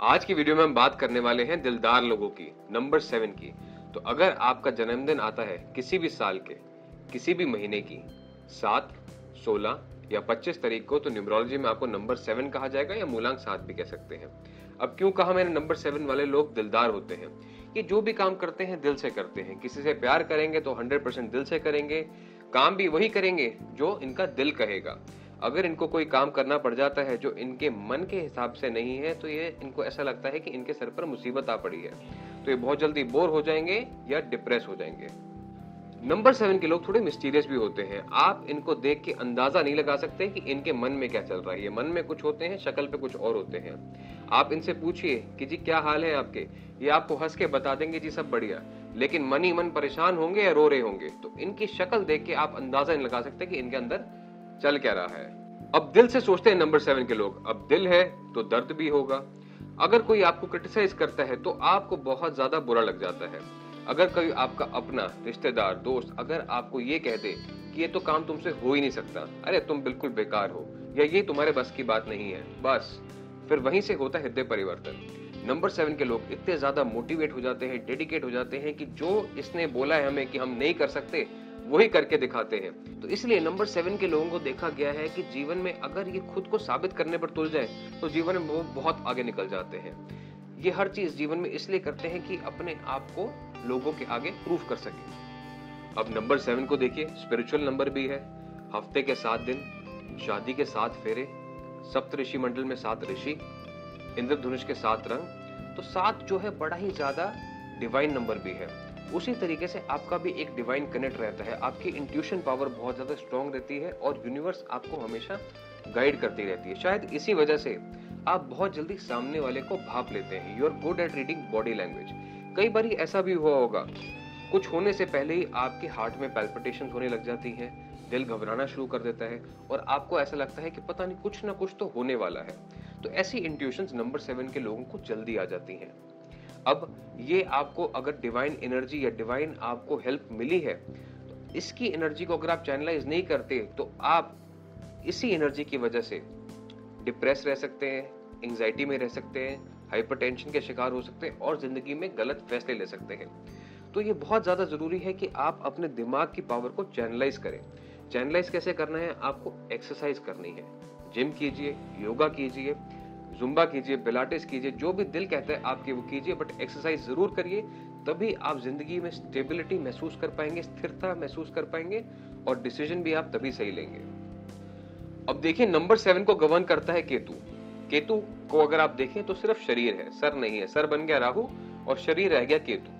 आज की वीडियो में हम बात करने वाले हैं दिलदार लोगों की नंबर सेवन की। तो अगर आपका जन्मदिन आता है किसी भी साल के, किसी भी महीने की, सात, सोलह या पच्चीस तारीख को तो न्यूमरोलॉजी में आपको नंबर सेवन कहा जाएगा या मूलांक सात भी कह सकते हैं। अब क्यों कहा मैंने नंबर सेवन वाले लोग दिलदार होते हैं? ये जो भी काम करते हैं, दिल से करते हैं। किसी से प्यार करेंगे तो हंड्रेड परसेंट दिल से करेंगे। काम भी वही करेंगे जो इनका दिल कहेगा। अगर इनको कोई काम करना पड़ जाता है जो इनके मन के हिसाब से नहीं है तो ये इनको ऐसा लगता है कि इनके सर पर मुसीबत आ पड़ी है। तो ये बहुत जल्दी बोर हो जाएँगे या डिप्रेस हो जाएँगे। नंबर सेवन के लोग थोड़े मिस्टीरियस भी होते हैं। आप इनको देख के अंदाज़ा नहीं लगा सकते कि इनके मन में क्या चल रहा है। ये मन में कुछ होते हैं, शक्ल पे कुछ और होते हैं। आप इनसे पूछिए कि जी क्या हाल है आपके? ये आपको हंस के बता देंगे, जी सब बढ़िया। लेकिन मन ही मन परेशान होंगे या रो रहे होंगे तो इनकी शक्ल देख के आप अंदाज़ा नहीं लगा सकते कि इनके अंदर चल क्या रहा है? अब दिल से सोचते हैं नंबर सेवन के लोग। अब दिल है तो दर्द भी होगा। अगर कोई आपको क्रिटिसाइज करता है तो आपको बहुत ज़्यादा बुरा लग जाता है। अगर कोई आपका अपना, रिश्तेदार, दोस्त अगर आपको ये कह दे कि ये तो काम तुमसे हो ही नहीं सकता, अरे तुम बिल्कुल बेकार हो, या ये तुम्हारे बस की बात नहीं है, बस। फिर वहीं से होता है हृदय परिवर्तन। नंबर सेवन के लोग इतने ज़्यादा मोटिवेट हो जाते हैं डेडिकेट हो जाते हैं कि जो इसने बोला है हमें कि हम नहीं कर सकते वही करके दिखाते हैं। तो इसलिए नंबर सेवन के लोगों को देखा गया है कि जीवन में अगर ये खुद को साबित करने पर तुल जाए तो जीवन में वो बहुत आगे निकल जाते हैं। ये हर चीज़ जीवन में इसलिए करते हैं कि अपने आप को लोगों के आगे प्रूफ कर सके। अब नंबर सेवन को देखिए स्पिरिचुअल नंबर भी है। हफ़्ते के सात दिन, शादी के सात फेरे सप्त ऋषि मंडल में सात ऋषि, इंद्रधनुष के सात रंग। तो सात जो है, बड़ा ही ज़्यादा डिवाइन नंबर भी है। उसी तरीके से आपका भी एक डिवाइन कनेक्ट रहता है। आपकी इंट्यूशन पावर बहुत ज़्यादा स्ट्रांग रहती है और यूनिवर्स आपको हमेशा गाइड करती रहती है। शायद इसी वजह से आप बहुत जल्दी सामने वाले को भाप लेते हैं। You are good at reading body language कई बार ऐसा भी हुआ होगा, कुछ होने से पहले ही आपके हार्ट में पैल्पिटेशन होने लग जाती है, दिल घबराना शुरू कर देता है और आपको ऐसा लगता है कि पता नहीं कुछ ना कुछ तो होने वाला है। तो ऐसी इंट्यूशन नंबर सेवन के लोगों को जल्दी आ जाती हैं। अब ये आपको अगर डिवाइन एनर्जी या डिवाइन आपको हेल्प मिली है तो इसकी एनर्जी को अगर आप चैनलाइज नहीं करते तो आप इसी एनर्जी की वजह से डिप्रेस रह सकते हैं एंजाइटी में रह सकते हैं हाइपरटेंशन के शिकार हो सकते हैं और ज़िंदगी में गलत फैसले ले सकते हैं। तो ये बहुत ज़्यादा ज़रूरी है कि आप अपने दिमाग की पावर को चैनलाइज करें। चैनलाइज कैसे करना है? आपको एक्सरसाइज करनी है। जिम कीजिए योगा कीजिए जुम्बा कीजिए, पिलाटेस कीजिए, जो भी दिल कहता है आपके वो कीजिए बट एक्सरसाइज ज़रूर करिए, तभी आप ज़िंदगी में स्टेबिलिटी महसूस कर पाएँगे, स्थिरता महसूस कर पाएँगे, और डिसीज़न भी आप तभी सही लेंगे। अब देखिए नंबर सेवन को गवर्न करता है केतु। केतु को अगर आप देखें तो सिर्फ़ शरीर है, सर नहीं है, सर बन गया राहु, और शरीर रह गया केतु।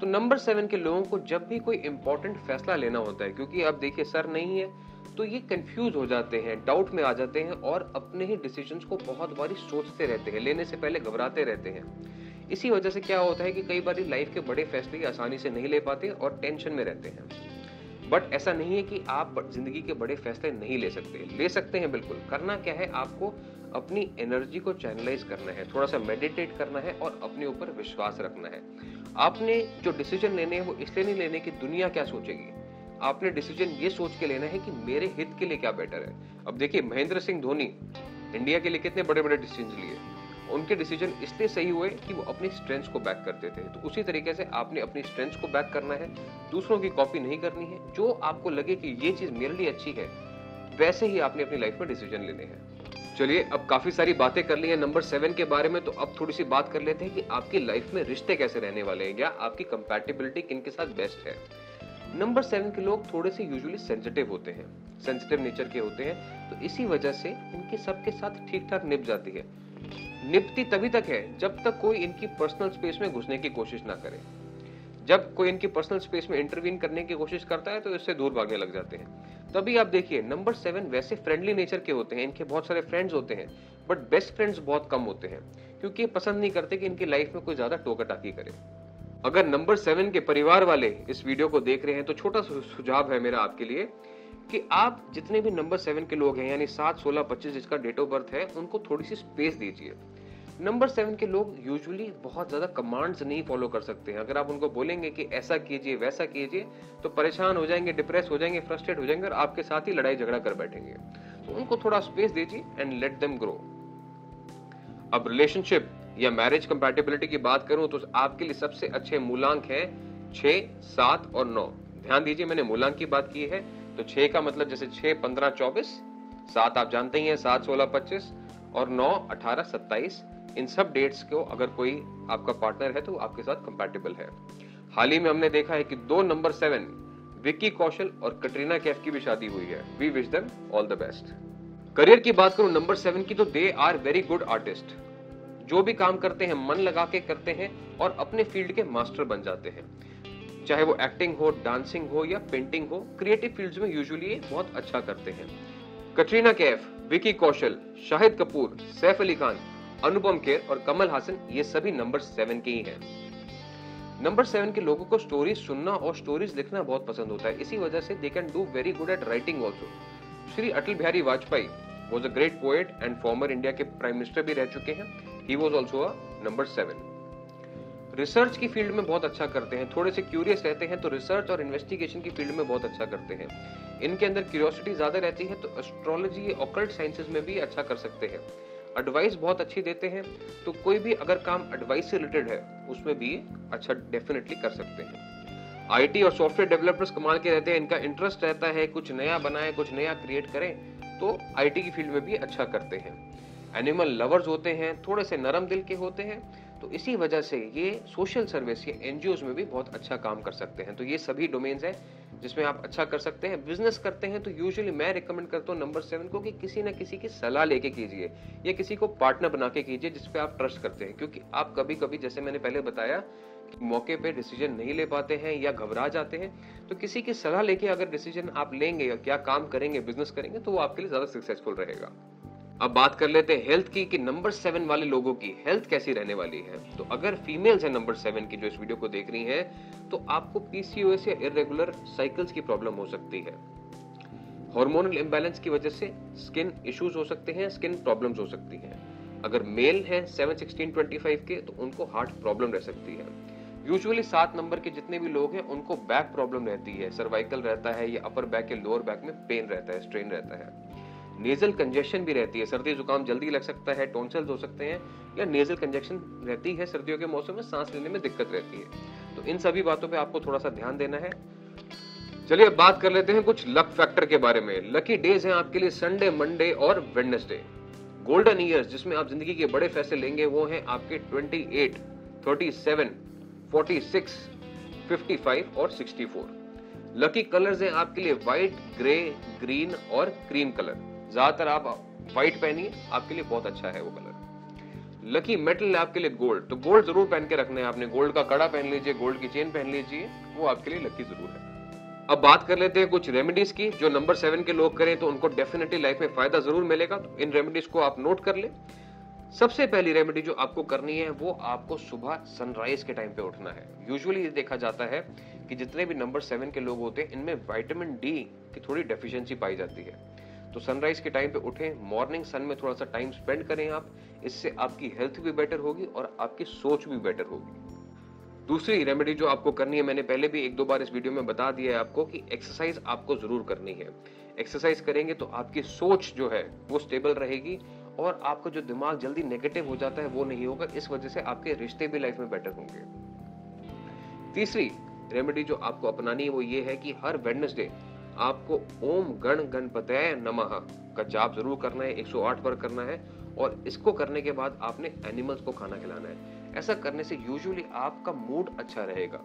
तो नंबर सेवन के लोगों को जब भी कोई इंपॉर्टेंट फैसला लेना होता है, क्योंकि आप देखिए, सर नहीं है तो ये कंफ्यूज हो जाते हैं डाउट में आ जाते हैं और अपने ही डिसीजंस को बहुत बारी सोचते रहते हैं, लेने से पहले घबराते रहते हैं। इसी वजह से क्या होता है कि कई बार लाइफ के बड़े फैसले आसानी से नहीं ले पाते और टेंशन में रहते हैं। बट ऐसा नहीं है कि आप ज़िंदगी के बड़े फैसले नहीं ले सकते। ले सकते हैं बिल्कुल। करना क्या है? आपको अपनी एनर्जी को चैनलाइज करना है, थोड़ा सा मेडिटेट करना है और अपने ऊपर विश्वास रखना है। आपने जो डिसीज़न लेने हैं वो इसलिए नहीं लेने की दुनिया क्या सोचेगी। आपने डिसीज़न ये सोच के लेना है कि मेरे हित के लिए क्या बेटर है। अब देखिए, महेंद्र सिंह धोनी इंडिया के लिए कितने बड़े बड़े डिसीज़न लिए। उनके डिसीज़न इसलिए सही हुए कि वो अपनी स्ट्रेंथ को बैक करते थे। तो उसी तरीके से आपने अपनी स्ट्रेंथ को बैक करना है। दूसरों की कॉपी नहीं करनी है। जो आपको लगे कि ये चीज़ मेरे लिए अच्छी है, वैसे ही आपने अपनी लाइफ में डिसीज़न लेने हैं। चलिए, अब काफ़ी सारी बातें कर ली हैं नंबर सेवन के बारे में। तो अब थोड़ी सी बात कर लेते हैं कि आपकी लाइफ में रिश्ते कैसे रहने वाले हैं या आपकी कंपैटिबिलिटी किन के साथ बेस्ट है। नंबर सेवन के लोग थोड़े से यूजुअली सेंसिटिव होते हैं। सेंसिटिव नेचर के होते हैं। तो इसी वजह से इनके सबके साथ ठीक ठाक निप जाती है। निपती तभी तक है जब तक कोई इनकी पर्सनल स्पेस में घुसने की कोशिश ना करे। जब कोई इनकी पर्सनल स्पेस में इंटरवीन करने की कोशिश करता है तो इससे दूर भागने लग जाते हैं। तभी आप देखिए, नंबर सेवन वैसे फ्रेंडली नेचर के होते हैं। इनके बहुत सारे फ्रेंड्स होते हैं बट बेस्ट फ्रेंड्स बहुत कम होते हैं, क्योंकि ये पसंद नहीं करते कि इनकी लाइफ में कोई ज़्यादा टोका टाकी करे। अगर नंबर सेवन के परिवार वाले इस वीडियो को देख रहे हैं तो छोटा सुझाव है मेरा आपके लिए कि आप जितने भी नंबर सेवन के लोग हैं, यानी सात, सोलह, पच्चीस जिसका डेट ऑफ़ बर्थ है, उनको थोड़ी सी स्पेस दीजिए। नंबर सेवन के लोग यूजुअली बहुत ज़्यादा कमांड्स नहीं फॉलो कर सकते हैं। अगर आप उनको बोलेंगे कि ऐसा कीजिए, वैसा कीजिए तो परेशान हो जाएँगे डिप्रेस हो जाएँगे फ्रस्ट्रेट हो जाएँगे और आपके साथ ही लड़ाई झगड़ा कर बैठेंगे। तो उनको थोड़ा स्पेस दीजिए एंड लेट देम ग्रो अब रिलेशनशिप या मैरिज कंपैटिबिलिटी की बात करूँ तो आपके लिए सबसे अच्छे मूलांक हैं छह, सात और नौ। ध्यान दीजिए, मैंने मूलांक की बात की है। तो छह का मतलब जैसे छह, पंद्रह, चौबीस, सात आप जानते ही हैं, सात, सोलह, पच्चीस और नौ, अठारह, सत्ताईस। इन सब डेट्स को अगर कोई आपका पार्टनर है तो आपके साथ कंपैटिबल है। हाल ही में हमने देखा है कि दो नंबर सेवन विक्की कौशल और कटरीना कैफ की भी शादी हुई है। We wish them all the best career की बात करूँ नंबर सेवन की तो they are very good artist जो भी काम करते हैं, मन लगा के करते हैं और अपने फ़ील्ड के मास्टर बन जाते हैं। चाहे वो एक्टिंग हो डांसिंग हो या पेंटिंग हो क्रिएटिव फील्ड्स में यूजुअली बहुत अच्छा करते हैं। कटरीना कैफ, विकी कौशल, शाहिद कपूर, सैफ अली खान, अनुपम खेर और कमल हासन ये सभी नंबर सेवन के ही हैं। नंबर सेवन के लोगों को स्टोरीज सुनना और स्टोरीज लिखना बहुत पसंद होता है। इसी वजह से they can do very good at writing also Shri Atal Bihari Vajpayee was a great poet and former India के प्राइम मिनिस्टर भी रह चुके हैं। He was also number seven research की फ़ील्ड में बहुत अच्छा करते हैं। थोड़े से क्यूरियस रहते हैं तो रिसर्च और इन्वेस्टिगेशन की फ़ील्ड में बहुत अच्छा करते हैं। इनके अंदर क्यूरियोसिटी ज़्यादा रहती है तो एस्ट्रोलॉजी ऑकल्ट साइंसेज में भी अच्छा कर सकते हैं। एडवाइस बहुत अच्छी देते हैं तो कोई भी अगर काम एडवाइस से रिलेटेड है, उसमें भी अच्छा डेफिनेटली कर सकते हैं। आईटी और सॉफ्टवेयर डेवलपर्स कमाल के रहते हैं, इनका इंटरेस्ट रहता है, कुछ नया बनाए, कुछ नया क्रिएट करें तो आईटी की फ़ील्ड में भी अच्छा करते हैं। एनिमल लवर्स होते हैं, थोड़े से नरम दिल के होते हैं तो इसी वजह से ये सोशल सर्विस या एनजीओ में भी बहुत अच्छा काम कर सकते हैं। तो ये सभी डोमेन्स हैं जिसमें आप अच्छा कर सकते हैं। बिज़नेस करते हैं तो यूजुअली मैं रिकमेंड करता हूँ नंबर सेवन को कि किसी ना किसी की सलाह लेके कीजिए या किसी को पार्टनर बना के कीजिए जिसपे आप ट्रस्ट करते हैं। क्योंकि आप कभी कभी जैसे मैंने पहले बताया मौके पे डिसीज़न नहीं ले पाते हैं या घबरा जाते हैं तो किसी की सलाह लेके अगर डिसीज़न आप लेंगे या क्या काम करेंगे बिज़नेस करेंगे तो वो आपके लिए ज़्यादा सक्सेसफुल रहेगा। अब बात कर लेते हैं हेल्थ की कि नंबर सेवन वाले लोगों की हेल्थ कैसी रहने वाली है। तो अगर फीमेल्स है नंबर सेवन की जो इस वीडियो को देख रही हैं तो आपको पीसीओएस या इरेगुलर साइकिल्स की प्रॉब्लम हो सकती है। हार्मोनल इम्बैलेंस की वजह से स्किन इश्यूज़ हो सकते हैं स्किन प्रॉब्लम्स हो सकती हैं। अगर मेल है सेवन सिक्सटीन ट्वेंटी फाइव के तो उनको हार्ट प्रॉब्लम रह सकती है। यूजुअली सात नंबर के जितने भी लोग हैं, उनको बैक प्रॉब्लम रहती है सर्वाइकल रहता है या अपर बैक या लोअर बैक में पेन रहता है स्ट्रेन रहता है। नेजल कंजेशन भी रहती है। सर्दी जुकाम जल्दी लग सकता है टोन्सिल्स हो सकते हैं या नेजल कंजेशन रहती है सर्दियों के मौसम में सांस लेने में दिक्कत रहती है। तो इन सभी बातों पे आपको थोड़ा सा ध्यान देना है। चलिए अब बात कर लेते हैं कुछ लक फैक्टर के बारे में। लकी डेज़ हैं आपके लिए संडे मंडे और वेडनेसडे। गोल्डन ईयर्स जिसमें आप ज़िंदगी के बड़े फैसले लेंगे वो हैं आपके 28, 37, 46, 55 और 64 लकी कलर्स हैं आपके लिए व्हाइट ग्रे ग्रीन और क्रीम कलर। ज़्यादातर आप व्हाइट पहनिए, आपके लिए बहुत अच्छा है वो कलर। लकी मेटल है आपके लिए गोल्ड तो गोल्ड ज़रूर पहन के रखना है आपने। गोल्ड का कड़ा पहन लीजिए गोल्ड की चेन पहन लीजिए, वो आपके लिए लकी ज़रूर है। अब बात कर लेते हैं कुछ रेमेडीज की। जो नंबर सेवन के लोग करें तो उनको डेफिनेटली लाइफ में फ़ायदा ज़रूर मिलेगा। तो इन रेमेडीज को आप नोट कर ले। सबसे पहली रेमेडी जो आपको करनी है, वो आपको सुबह सनराइज के टाइम पे उठना है। यूजुअली ये देखा जाता है कि जितने भी नंबर सेवन के लोग होते हैं, इनमें विटामिन डी की थोड़ी डेफिशिएंसी पाई जाती है। तो सनराइज के टाइम पे उठें मॉर्निंग सन में थोड़ा सा टाइम स्पेंड करें आप, इससे आपकी हेल्थ भी बेटर होगी और आपकी सोच भी बेटर होगी। दूसरी रेमेडी जो आपको करनी है, मैंने पहले भी एक दो बार इस वीडियो में बता दिया है आपको कि एक्सरसाइज आपको ज़रूर करनी है। एक्सरसाइज करेंगे तो आपकी सोच जो है, वो स्टेबल रहेगी और आपका जो दिमाग जल्दी नेगेटिव हो जाता है, वो नहीं होगा, इस वजह से आपके रिश्ते भी लाइफ में बेटर होंगे। तीसरी रेमेडी जो आपको अपनानी है, वो ये है कि हर वेडनेसडे आपको ओम गण गणपतय नमः का जाप ज़रूर करना है 108 बार करना है और इसको करने के बाद आपने एनिमल्स को खाना खिलाना है। ऐसा करने से यूजुअली आपका मूड अच्छा रहेगा।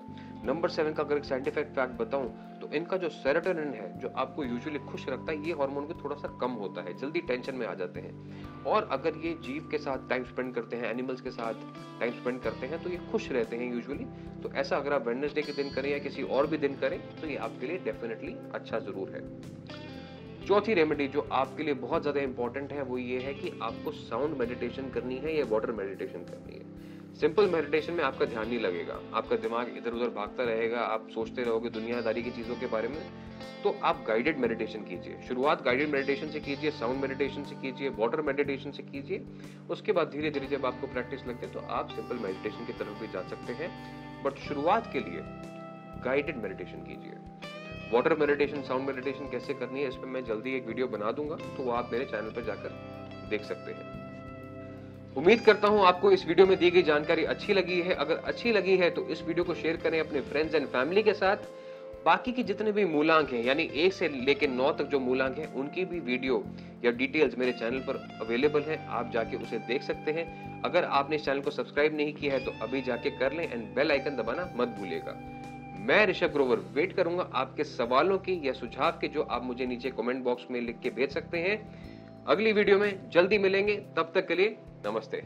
नंबर सेवन का अगर एक साइंटिफिक फैक्ट बताऊँ तो इनका जो सेरोटोनिन है, जो आपको यूजुअली खुश रखता है, ये हार्मोन भी थोड़ा सा कम होता है, जल्दी टेंशन में आ जाते हैं। और अगर ये जीव के साथ टाइम स्पेंड करते हैं एनिमल्स के साथ टाइम स्पेंड करते हैं तो ये खुश रहते हैं यूजुअली तो ऐसा अगर आप वेडनेसडे के दिन करें या किसी और भी दिन करें तो ये आपके लिए डेफिनेटली अच्छा ज़रूर है। चौथी रेमेडी जो आपके लिए बहुत ज़्यादा इंपॉर्टेंट है, वो ये है कि आपको साउंड मेडिटेशन करनी है या वाटर मेडिटेशन करनी है। सिंपल मेडिटेशन में आपका ध्यान नहीं लगेगा। आपका दिमाग इधर उधर भागता रहेगा, आप सोचते रहोगे दुनियादारी की चीज़ों के बारे में तो आप गाइडेड मेडिटेशन कीजिए। शुरुआत गाइडेड मेडिटेशन से कीजिए साउंड मेडिटेशन से कीजिए वाटर मेडिटेशन से कीजिए। उसके बाद धीरे धीरे जब आपको प्रैक्टिस लगते तो आप सिंपल मेडिटेशन की तरफ़ भी जा सकते हैं। बट शुरुआत के लिए गाइडेड मेडिटेशन कीजिए। वाटर मेडिटेशन साउंड मेडिटेशन कैसे करनी है इस पर मैं जल्दी एक वीडियो बना दूँगा तो आप मेरे चैनल पर जाकर देख सकते हैं। उम्मीद करता हूँ आपको इस वीडियो में दी गई जानकारी अच्छी लगी है। अगर अच्छी लगी है तो इस वीडियो को शेयर करें अपने फ्रेंड्स एंड फैमिली के साथ। बाकी की जितने भी मूलांक हैं, यानी एक से लेकर नौ तक जो मूलांक हैं, उनकी भी वीडियो या डिटेल्स मेरे चैनल पर अवेलेबल है। आप जाके उसे देख सकते हैं। अगर आपने इस चैनल को सब्सक्राइब नहीं किया है तो अभी जाके कर लें एंड बेल आइकन दबाना मत भूलिएगा। मैं ऋषभ ग्रोवर वेट करूँगा आपके सवालों की या सुझाव के जो आप मुझे नीचे कमेंट बॉक्स में लिख के भेज सकते हैं। अगली वीडियो में जल्दी मिलेंगे। तब तक के लिए नमस्ते।